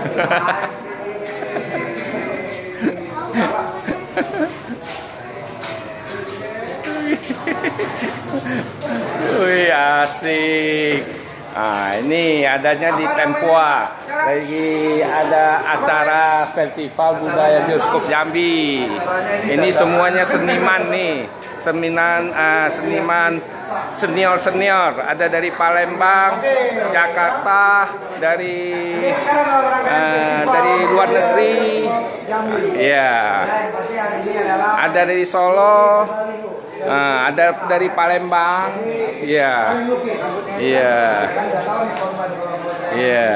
Wih asik. Nah ini adanya di Tempua. Lagi ada acara festival budaya bioskop Jambi. Ini semuanya seniman nih, seniman uh, seniman senior senior. Ada dari Palembang, Jakarta, dari luar negeri. Ya, ada dari Solo. Nah, ada dari Palembang. Iya. Iya. Iya.